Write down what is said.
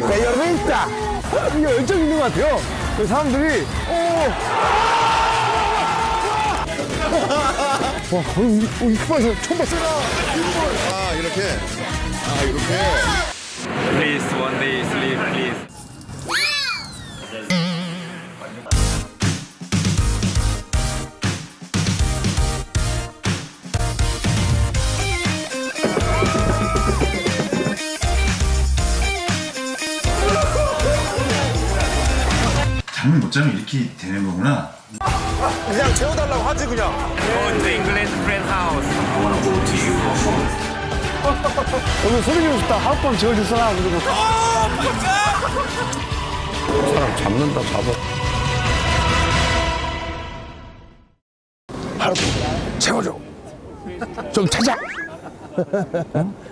세요리타 이게 열정 있는 것 같아요. 그 사람들이 거의 이- 어, 이렇게 봐서 처음 봤어 아 이렇게? 아 이렇게 잠을 못 자면 이렇게 되는 거구나. 그냥 재워달라고 하지 그냥. Go to English friend house. 오늘 소리 지르고 싶다. 하룻밤 재워줄 사람 그리고. 사람 잡는다 잡아. 하룻밤 재워줘. 좀 찾아